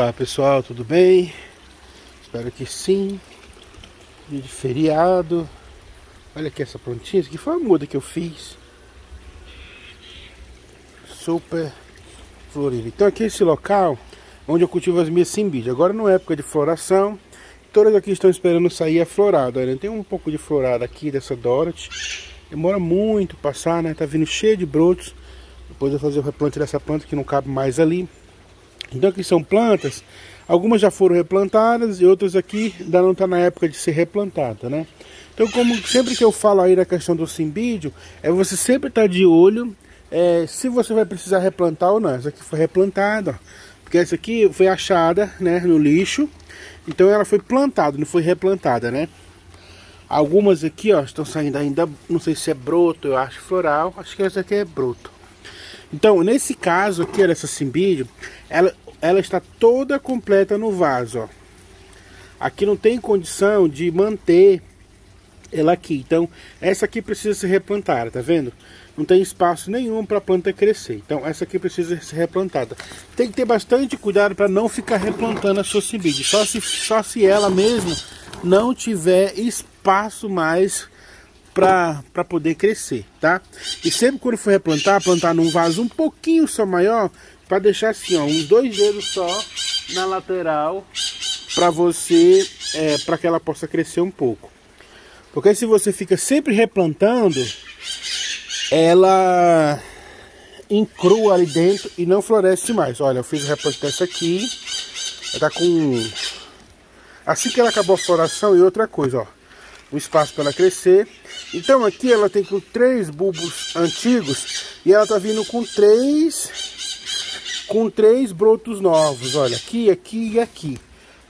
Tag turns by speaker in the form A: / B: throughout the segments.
A: Olá pessoal, tudo bem? Espero que sim. Dia de feriado. Olha aqui essa plantinha, aqui foi a muda que eu fiz. Super florida. Então aqui é esse local onde eu cultivo as minhas simbídeas. Agora não é época de floração. Todas aqui estão esperando sair a florada. Olha, tem um pouco de florada aqui dessa Dorothy. Demora muito passar, né? Tá vindo cheio de brotos. Depois eu vou fazer o replante dessa planta que não cabe mais ali. Então aqui são plantas, algumas já foram replantadas e outras aqui ainda não está na época de ser replantada, né? Então como sempre que eu falo aí da questão do simbídio, é você sempre estar tá de olho é, se você vai precisar replantar ou não. Essa aqui foi replantada, porque essa aqui foi achada né, no lixo, então ela foi plantada, não foi replantada, né? Algumas aqui, ó, estão saindo ainda, não sei se é broto, eu acho floral, acho que essa aqui é broto. Então, nesse caso aqui, dessa simbídio, ela, ela está toda completa no vaso, ó. Aqui não tem condição de manter ela aqui. Então, essa aqui precisa ser replantada, tá vendo? Não tem espaço nenhum para a planta crescer. Então, essa aqui precisa ser replantada. Tem que ter bastante cuidado para não ficar replantando a sua simbídio. Só se, só se ela mesmo não tiver espaço mais para poder crescer, tá? E sempre quando for replantar, plantar num vaso um pouquinho só maior, para deixar assim, ó, uns dois dedos só na lateral, para você, é, para que ela possa crescer um pouco. Porque se você fica sempre replantando, ela encrua ali dentro e não floresce mais. Olha, eu fiz o replante dessa aqui, ela tá com... Assim que ela acabou a floração e outra coisa, ó, o espaço para ela crescer então aqui ela tem com três bulbos antigos e ela tá vindo com três com três brotos novos. Olha, aqui, aqui e aqui.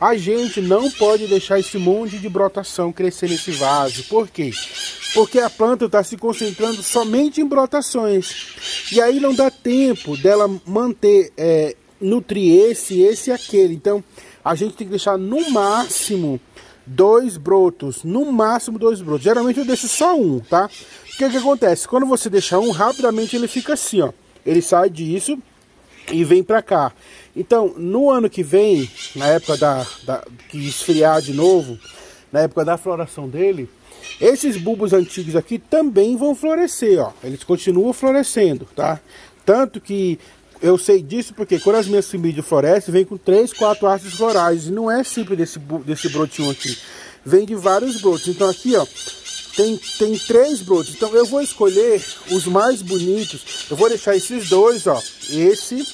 A: A gente não pode deixar esse monte de brotação crescer nesse vaso. Por quê? Porque a planta está se concentrando somente em brotações. E aí não dá tempo dela manter, é, nutrir esse, esse e aquele. Então a gente tem que deixar no máximo dois brotos, no máximo dois brotos. Geralmente eu deixo só um, tá? O que, que acontece? Quando você deixa um, rapidamente ele fica assim, ó. Ele sai disso e vem pra cá. Então, no ano que vem, na época da, da que esfriar de novo, na época da floração dele, esses bulbos antigos aqui também vão florescer, ó. Eles continuam florescendo, tá? Tanto que eu sei disso porque quando as minhas semídias florescem, vem com 3, 4 hastes florais. E não é simples desse, desse brotinho aqui. Vem de vários brotos. Então aqui, ó, tem, tem três brotos. Então eu vou escolher os mais bonitos. Eu vou deixar esses dois, ó. Esse,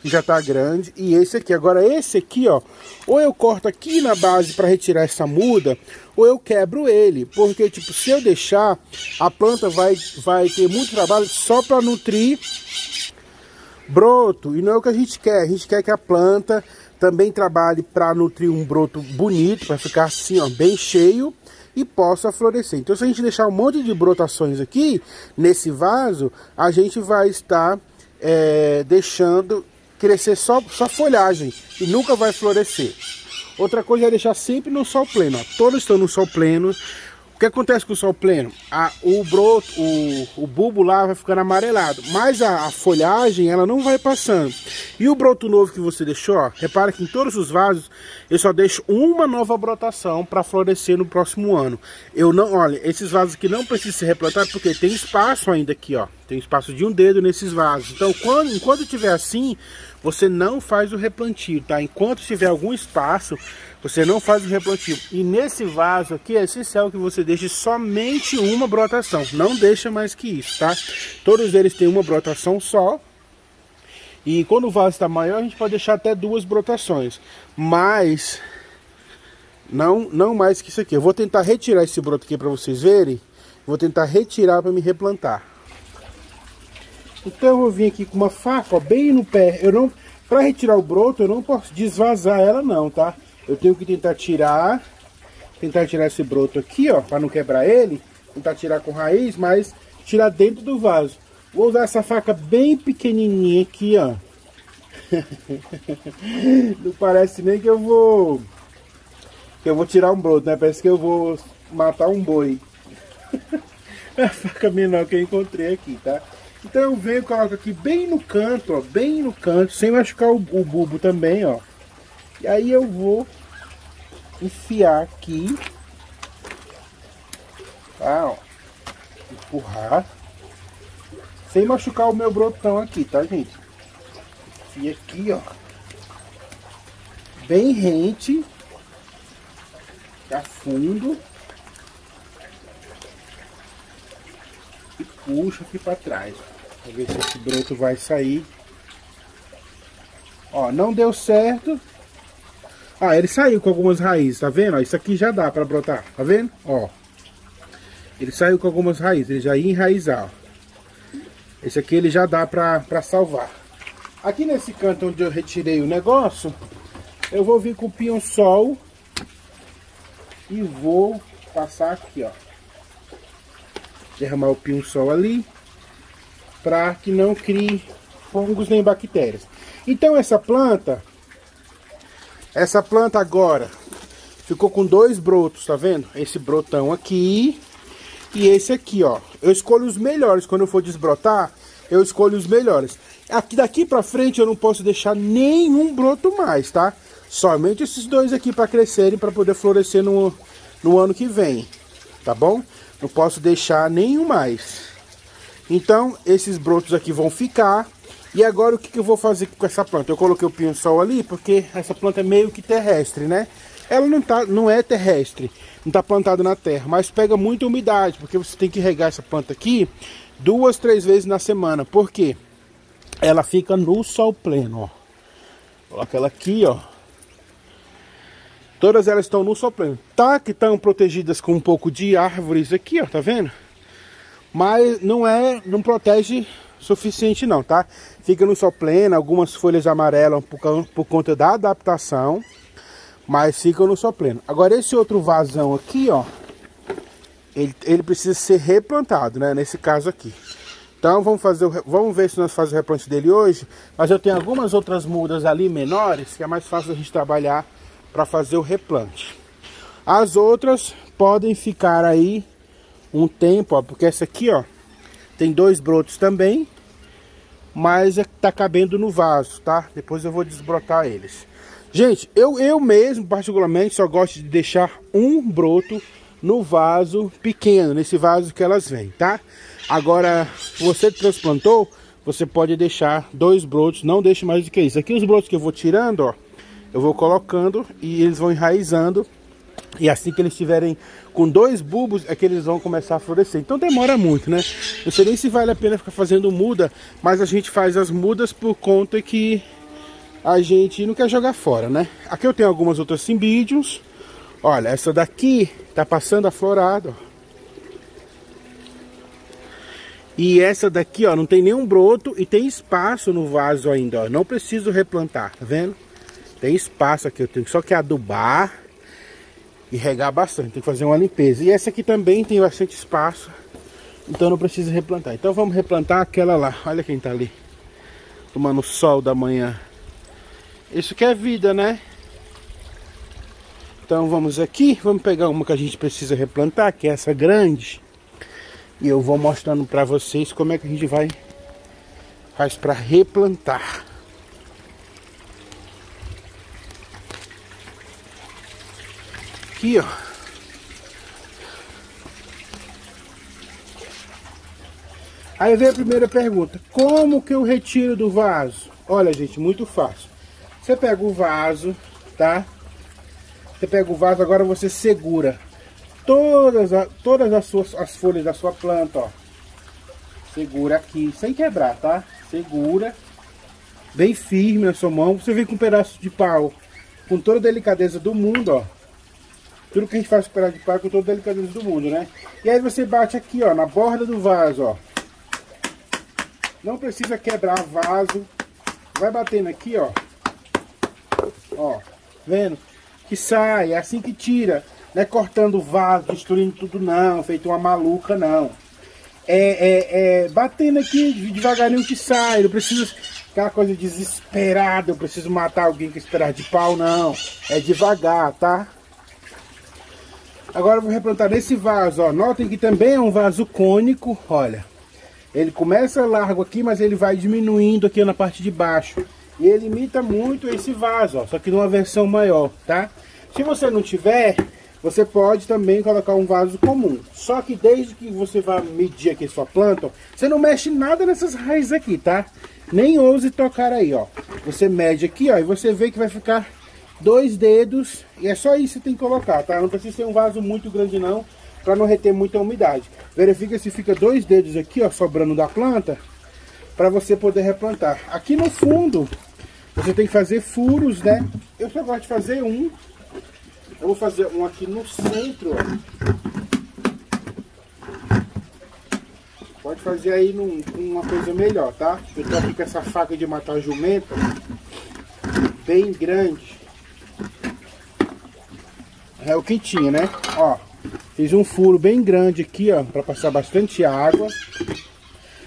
A: que já tá grande, e esse aqui. Agora esse aqui, ó, ou eu corto aqui na base para retirar essa muda, ou eu quebro ele. Porque, tipo, se eu deixar, a planta vai, vai ter muito trabalho só para nutrir broto. E não é o que a gente quer. A gente quer que a planta também trabalhe para nutrir um broto bonito, para ficar assim, ó, bem cheio e possa florescer. Então, se a gente deixar um monte de brotações aqui nesse vaso, a gente vai estar é, deixando crescer só, só folhagem e nunca vai florescer. Outra coisa é deixar sempre no sol pleno. Ó. Todos estão no sol pleno. Que acontece com o sol pleno? A, o broto, o, o bulbo lá vai ficando amarelado, mas a, a, folhagem ela não vai passando. E o broto novo que você deixou, ó, repara que em todos os vasos eu só deixo uma nova brotação para florescer no próximo ano. Eu não, olha, esses vasos aqui não precisam ser replantados porque tem espaço ainda aqui, ó. Tem espaço de um dedo nesses vasos. Então, quando, enquanto tiver assim, você não faz o replantio, tá? Enquanto tiver algum espaço, você não faz o replantio. E nesse vaso aqui é essencial que você deixe somente uma brotação. Não deixa mais que isso, tá? Todos eles têm uma brotação só. E quando o vaso está maior, a gente pode deixar até duas brotações. Mas não, não mais que isso aqui. Eu vou tentar retirar esse broto aqui para vocês verem. Vou tentar retirar para me replantar. Então eu vou vir aqui com uma faca, ó, bem no pé. Eu não, para retirar o broto, eu não posso desvazar ela não, tá? Eu tenho que tentar tirar, tentar tirar esse broto aqui, ó, para não quebrar ele. Tentar tirar com raiz, mas tirar dentro do vaso. Vou usar essa faca bem pequenininha aqui, ó. não parece nem que eu vou... Que eu vou tirar um broto, né? Parece que eu vou matar um boi. a faca menor que eu encontrei aqui, tá? Então eu venho e coloco aqui bem no canto, ó, bem no canto, sem machucar o, o bulbo também, ó. E aí eu vou enfiar aqui. Tá, ó. Empurrar. Sem machucar o meu brotão aqui, tá, gente? Enfia aqui, ó. Bem rente. A fundo. E puxa aqui para trás. Pra ver se esse broto vai sair. Ó, não deu certo. Ah, ele saiu com algumas raízes, tá vendo? Ó, isso aqui já dá para brotar, tá vendo? Ó. Ele saiu com algumas raízes, ele já ia enraizar, ó. Esse aqui ele já dá pra, pra salvar. Aqui nesse canto onde eu retirei o negócio, eu vou vir com o pinho-sol e vou passar aqui, ó. Derramar o pinho-sol ali, para que não crie fungos nem bactérias. Então essa planta, essa planta agora ficou com dois brotos, tá vendo? Esse brotão aqui e esse aqui, ó. Eu escolho os melhores. Quando eu for desbrotar, eu escolho os melhores. Aqui daqui pra frente eu não posso deixar nenhum broto mais, tá? Somente esses dois aqui para crescerem, para poder florescer no, no ano que vem, tá bom? Não posso deixar nenhum mais. Então, esses brotos aqui vão ficar. E agora o que, que eu vou fazer com essa planta? Eu coloquei o pinho-sol ali, porque essa planta é meio que terrestre, né? Ela não, tá, não é terrestre, não está plantada na terra, mas pega muita umidade, porque você tem que regar essa planta aqui duas, três vezes na semana. Por quê? Ela fica no sol pleno, ó. Coloca ela aqui, ó. Todas elas estão no sol pleno. Tá que estão protegidas com um pouco de árvores aqui, ó, tá vendo? Mas não é, não protege suficiente não, tá? Fica no sol pleno, algumas folhas amarelam por, por conta da adaptação. Mas ficam no sol pleno. Agora esse outro vazão aqui, ó. Ele, ele precisa ser replantado, né? Nesse caso aqui. Então vamos fazer, vamos ver se nós fazemos o replante dele hoje. Mas eu tenho algumas outras mudas ali menores que é mais fácil a gente trabalhar para fazer o replante. As outras podem ficar aí um tempo, ó, porque essa aqui, ó, tem dois brotos também, mas é, tá cabendo no vaso, tá? Depois eu vou desbrotar eles. Gente, eu, eu mesmo, particularmente, só gosto de deixar um broto no vaso pequeno, nesse vaso que elas vêm, tá? Agora, você transplantou, você pode deixar dois brotos, não deixe mais do que isso. Aqui os brotos que eu vou tirando, ó, eu vou colocando e eles vão enraizando. E assim que eles estiverem com dois bulbos, é que eles vão começar a florescer. Então demora muito, né? Não sei nem se vale a pena ficar fazendo muda, mas a gente faz as mudas por conta que a gente não quer jogar fora, né? Aqui eu tenho algumas outras simbídeos. Olha, essa daqui tá passando aflorada, ó. E essa daqui, ó, não tem nenhum broto e tem espaço no vaso ainda, ó. Não preciso replantar, tá vendo? Tem espaço aqui, eu tenho só que adubar e regar bastante. Tem que fazer uma limpeza. E essa aqui também tem bastante espaço, então não preciso replantar. Então vamos replantar aquela lá. Olha quem tá ali, tomando sol da manhã. Isso que é vida, né? Então vamos aqui, vamos pegar uma que a gente precisa replantar, que é essa grande. E eu vou mostrando para vocês como é que a gente vai faz para replantar. Aqui, ó. Aí vem a primeira pergunta: como que eu retiro do vaso? Olha, gente, muito fácil. Você pega o vaso, tá? Você pega o vaso, agora você segura todas, a, todas as, suas, as folhas da sua planta, ó. Segura aqui, sem quebrar, tá? Segura bem firme na sua mão. Você vem com um pedaço de pau, com toda a delicadeza do mundo, ó. Tudo que a gente faz com de pau com toda a delicadeza do mundo, né? E aí você bate aqui, ó, na borda do vaso, ó. Não precisa quebrar vaso. Vai batendo aqui, ó. Ó, vendo? Que sai, é assim que tira. Não é cortando vaso, destruindo tudo não, feito uma maluca não. É, é, é batendo aqui devagarinho que sai, não precisa aquela coisa desesperada, eu preciso matar alguém com esperar de pau, não. É devagar, tá? Agora eu vou replantar nesse vaso, ó. Notem que também é um vaso cônico, olha. Ele começa largo aqui, mas ele vai diminuindo aqui na parte de baixo. E ele imita muito esse vaso, ó, só que numa versão maior, tá? Se você não tiver, você pode também colocar um vaso comum. Só que desde que você vá medir aqui sua planta, ó, você não mexe nada nessas raízes aqui, tá? Nem ouse tocar aí, ó. Você mede aqui, ó, e você vê que vai ficar dois dedos. E é só isso que tem que colocar, tá? Não precisa ser um vaso muito grande não, para não reter muita umidade. Verifica se fica dois dedos aqui, ó, sobrando da planta, para você poder replantar. Aqui no fundo, você tem que fazer furos, né? Eu só gosto de fazer um. Eu vou fazer um aqui no centro, ó. Pode fazer aí num, uma coisa melhor, tá? Eu tô aqui com essa faca de matar jumenta bem grande. É o que tinha, né? Ó, fiz um furo bem grande aqui, ó, para passar bastante água.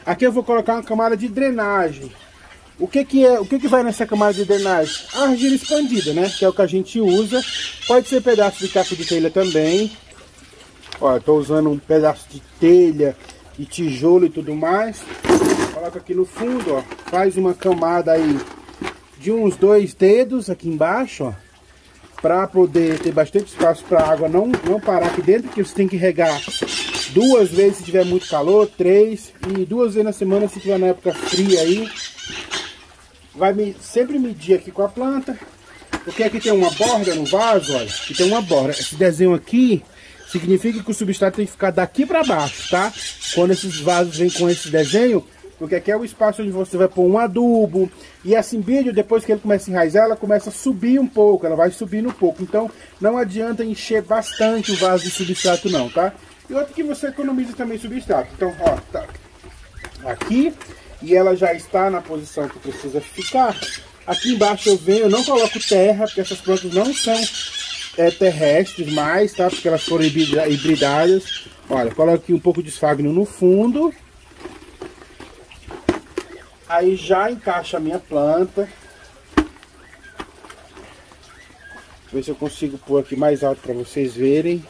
A: Aqui eu vou colocar uma camada de drenagem. O que que é, o que que vai nessa camada de drenagem? A argila expandida, né? Que é o que a gente usa. Pode ser pedaço de caco de telha também. Ó, eu tô usando um pedaço de telha e tijolo e tudo mais. Coloca aqui no fundo, ó. Faz uma camada aí de uns dois dedos aqui embaixo, ó para poder ter bastante espaço para a água não, não parar aqui dentro, que você tem que regar duas vezes se tiver muito calor, três, e duas vezes na semana se tiver na época fria aí. Vai me, sempre medir aqui com a planta, porque aqui tem uma borda no vaso, olha, aqui tem uma borda. Esse desenho aqui significa que o substrato tem que ficar daqui para baixo, tá? Quando esses vasos vêm com esse desenho, porque aqui é o espaço onde você vai pôr um adubo. E assim, bídio, depois que ele começa a enraizar, ela começa a subir um pouco. Ela vai subindo um pouco. Então, não adianta encher bastante o vaso de substrato não, tá? E outro que você economiza também substrato. Então, ó, tá aqui. E ela já está na posição que precisa ficar. Aqui embaixo eu venho, eu não coloco terra, porque essas plantas não são é, terrestres mais, tá? Porque elas foram hibridadas. Olha, coloco aqui um pouco de esfagno no fundo. Aí já encaixa a minha planta. Ver se eu consigo pôr aqui mais alto para vocês verem.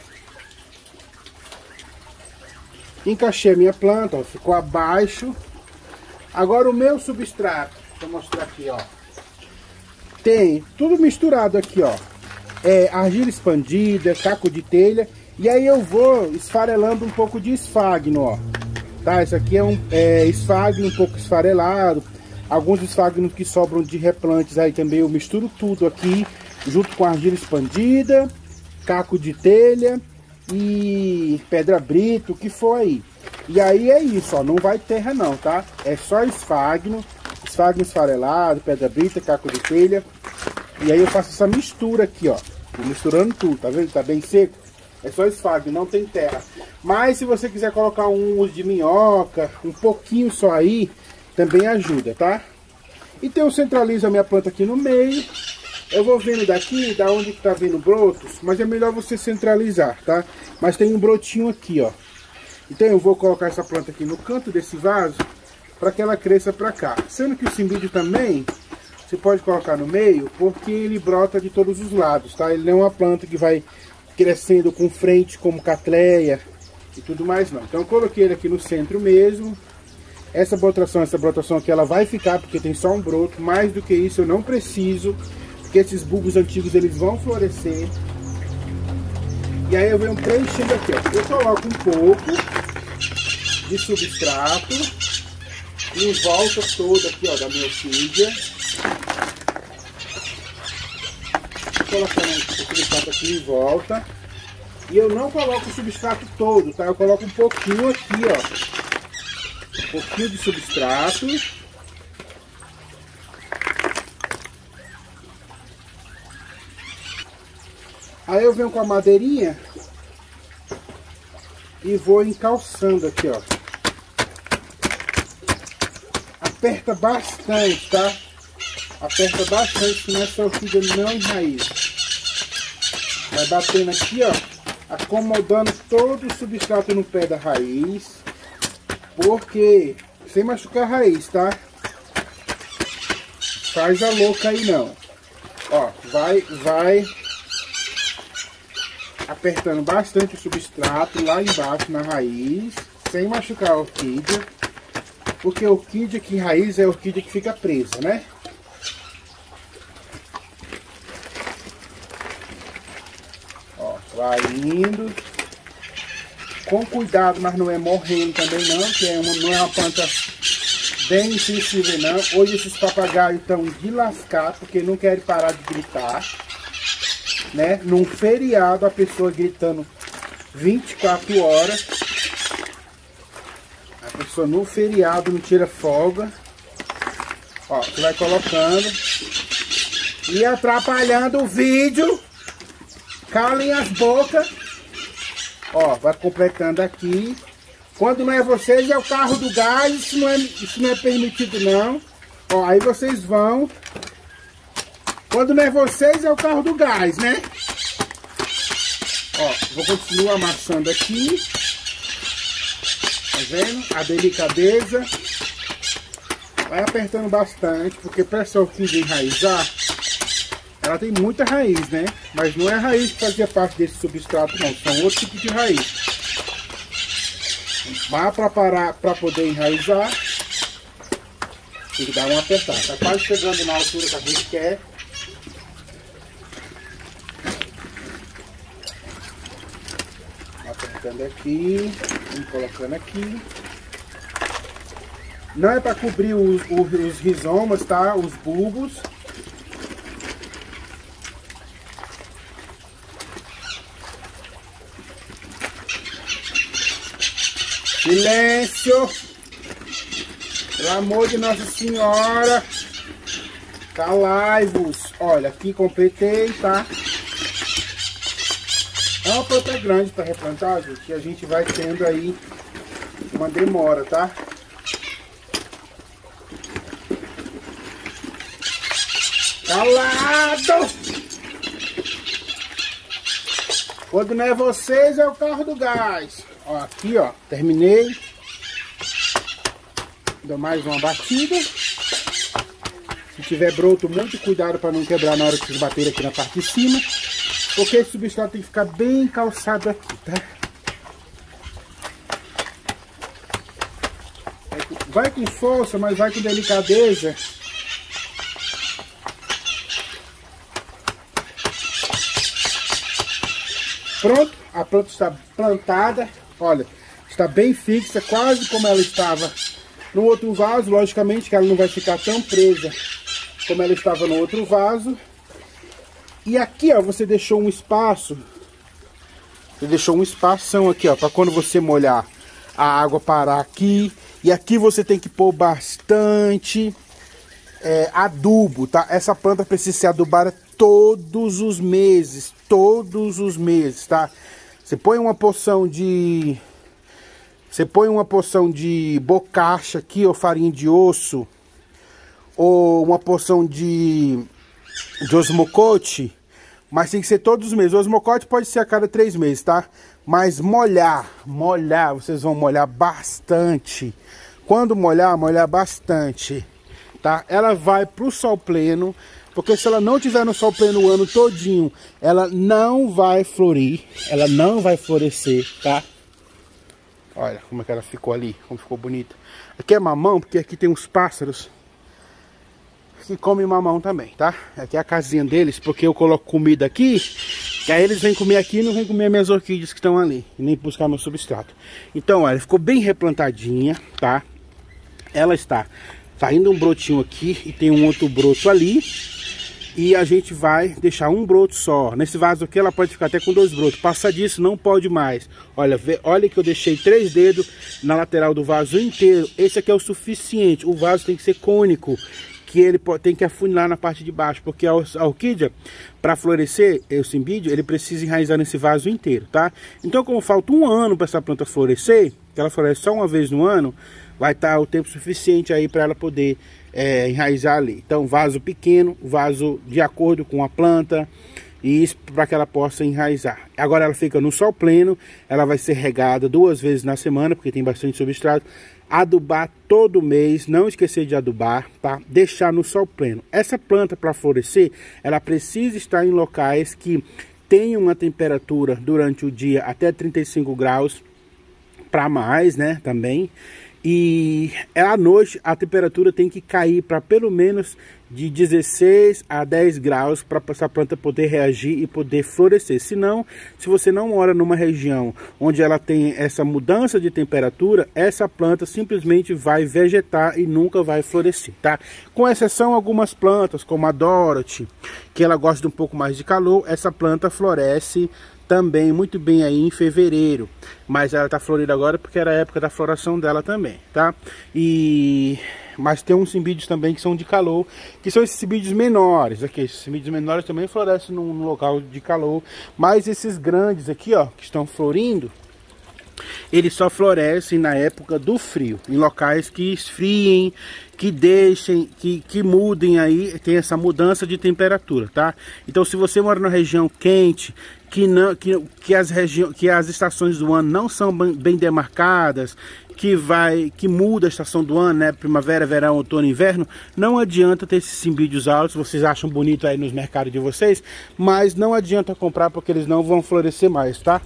A: Encaixei a minha planta, ó, ficou abaixo. Agora o meu substrato, deixa eu mostrar aqui, ó. Tem tudo misturado aqui, ó. É argila expandida, caco de telha. E aí eu vou esfarelando um pouco de esfagno, ó tá? Esse aqui é um é, esfagno um pouco esfarelado. Alguns esfagnos que sobram de replantes aí também eu misturo tudo aqui, junto com argila expandida, caco de telha e pedra brito, o que for aí. E aí é isso, ó, não vai terra não, tá? É só esfagno, esfagno esfarelado, pedra brita, caco de telha. E aí eu faço essa mistura aqui, ó. misturando tudo, tá vendo? Tá bem seco. É só esfagno, não tem terra. Mas se você quiser colocar um de minhoca, um pouquinho só aí, também ajuda, tá? Então eu centralizo a minha planta aqui no meio. Eu vou vendo daqui, da onde que tá vindo brotos, mas é melhor você centralizar, tá? Mas tem um brotinho aqui, ó. Então eu vou colocar essa planta aqui no canto desse vaso, para que ela cresça para cá. Sendo que o cimbídio também, você pode colocar no meio, porque ele brota de todos os lados, tá? Ele não é uma planta que vai crescendo com frente como catleia e tudo mais não. Então coloquei ele aqui no centro mesmo. Essa brotação, essa brotação aqui ela vai ficar porque tem só um broto. Mais do que isso eu não preciso, porque esses bulbos antigos eles vão florescer. E aí eu venho preenchendo aqui, ó. Eu coloco um pouco de substrato em volta toda aqui, ó, da minha orquídea. Colocando o substrato aqui em volta. E eu não coloco o substrato todo, tá? Eu coloco um pouquinho aqui, ó. Um pouquinho de substrato. Aí eu venho com a madeirinha e vou encalçando aqui, ó. Aperta bastante, tá? Aperta bastante, senão essa orquídea não enraiza. Vai batendo aqui, ó. Acomodando todo o substrato no pé da raiz. Porque, sem machucar a raiz, tá? Faz a louca aí não. Ó, vai, vai apertando bastante o substrato lá embaixo na raiz, sem machucar a orquídea, porque a orquídea que raiz é a orquídea que fica presa, né? Vai. Com cuidado, mas não é morrendo também não, que é uma, não é uma planta bem sensível não. Hoje esses papagaios estão de lascar, porque não querem parar de gritar. Né? Num feriado, a pessoa gritando 24 horas. A pessoa no feriado não tira folga. Ó, você vai colocando. E atrapalhando o vídeo. Calem as bocas. Ó, vai completando aqui. Quando não é vocês, é o carro do gás. Isso não é, isso não é permitido, não. Ó, aí vocês vão. Quando não é vocês, é o carro do gás, né? Ó, vou continuar amassando aqui. Tá vendo? A delicadeza. Vai apertando bastante, porque para essa orquídea enraizar, ela tem muita raiz, né? Mas não é a raiz que fazia parte desse substrato, não. São outros tipos de raiz. Mas para parar, para poder enraizar, tem que dar uma apertada. Tá quase chegando na altura que a gente quer. Apertando aqui, vamos colocando aqui. Não é para cobrir os, os rizomas, tá? Os bulbos. Silêncio! Pelo amor de Nossa Senhora! Calai-vos! Olha, aqui completei, tá? É uma planta grande para replantar, gente, que a gente vai tendo aí uma demora, tá? Calado! Quando não é vocês, é o carro do gás. Ó, aqui, ó, terminei. Dou mais uma batida. Se tiver broto, muito cuidado para não quebrar na hora que vocês baterem aqui na parte de cima. Porque esse substrato tem que ficar bem calçado aqui, tá? Vai com força, mas vai com delicadeza. Pronto, a planta está plantada. Olha, está bem fixa, quase como ela estava no outro vaso. Logicamente que ela não vai ficar tão presa como ela estava no outro vaso. E aqui, ó, você deixou um espaço. Você deixou um espação aqui, ó, para quando você molhar a água parar aqui. E aqui você tem que pôr bastante é, adubo, tá? Essa planta precisa ser adubada todos os meses, todos os meses, tá? Você põe uma porção de... Você põe uma porção de bocacha aqui, ou farinha de osso, ou uma porção de, de osmocote, mas tem que ser todos os meses. O osmocote pode ser a cada três meses, tá? Mas molhar, molhar, vocês vão molhar bastante. Quando molhar, molhar bastante, tá? Ela vai pro sol pleno, porque se ela não tiver no sol pleno o ano todinho, ela não vai florir, ela não vai florescer, tá? Olha como é que ela ficou ali, como ficou bonita. Aqui é mamão, porque aqui tem uns pássaros que comem mamão também, tá? Aqui é a casinha deles, porque eu coloco comida aqui, que aí eles vêm comer aqui e não vêm comer minhas orquídeas que estão ali, e nem buscar meu substrato. Então, olha, ficou bem replantadinha, tá? Ela está saindo um brotinho aqui e tem um outro broto ali e a gente vai deixar um broto só. Nesse vaso aqui ela pode ficar até com dois brotos. Passa disso não pode mais. Olha, vê, olha que eu deixei três dedos na lateral do vaso inteiro. Esse aqui é o suficiente. O vaso tem que ser cônico, que ele tem que afunilar na parte de baixo, porque a, orquídea, para florescer, o cimbídio, ele precisa enraizar nesse vaso inteiro, tá? Então, como falta um ano para essa planta florescer, que ela floresce só uma vez no ano, vai estar tá o tempo suficiente aí para ela poder é, enraizar ali. Então, vaso pequeno, vaso de acordo com a planta e isso para que ela possa enraizar. Agora ela fica no sol pleno, ela vai ser regada duas vezes na semana, porque tem bastante substrato. Adubar todo mês, não esquecer de adubar, tá? Deixar no sol pleno. Essa planta para florescer, ela precisa estar em locais que tenham uma temperatura durante o dia até 35 graus para mais, né, também E é à noite a temperatura tem que cair para pelo menos de 16 a 10 graus para essa planta poder reagir e poder florescer. Senão, se você não mora numa região onde ela tem essa mudança de temperatura, essa planta simplesmente vai vegetar e nunca vai florescer, tá? Com exceção algumas plantas, como a Dorothy, que ela gosta de um pouco mais de calor, essa planta floresce também muito bem aí em fevereiro, mas ela tá florida agora porque era a época da floração dela também, tá? E mas tem uns cimbídeos também que são de calor, que são esses cimbídeos menores, aqui, esses cimbídeos menores também florescem num local de calor, mas esses grandes aqui, ó, que estão florindo, eles só florescem na época do frio, em locais que esfriem, que deixem, que, que mudem aí, tem essa mudança de temperatura, tá? Então se você mora na região quente, que, não, que, que, as regi que as estações do ano não são bem demarcadas, que vai que muda a estação do ano, né? Primavera, verão, outono, inverno, não adianta ter esses cimbídeos altos, vocês acham bonito aí nos mercados de vocês, mas não adianta comprar porque eles não vão florescer mais, tá?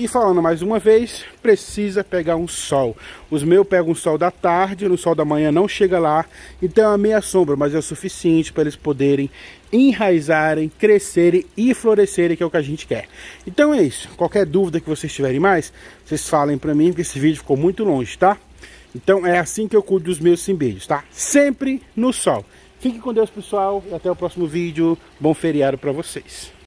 A: E falando mais uma vez, precisa pegar um sol. Os meus pegam um sol da tarde, no sol da manhã não chega lá, então é meia sombra, mas é o suficiente para eles poderem enraizarem, crescerem e florescerem, que é o que a gente quer. Então é isso. Qualquer dúvida que vocês tiverem mais, vocês falem para mim, porque esse vídeo ficou muito longe, tá? Então é assim que eu cuido dos meus cimbeiros, tá? Sempre no sol. Fique com Deus, pessoal, e até o próximo vídeo. Bom feriado para vocês.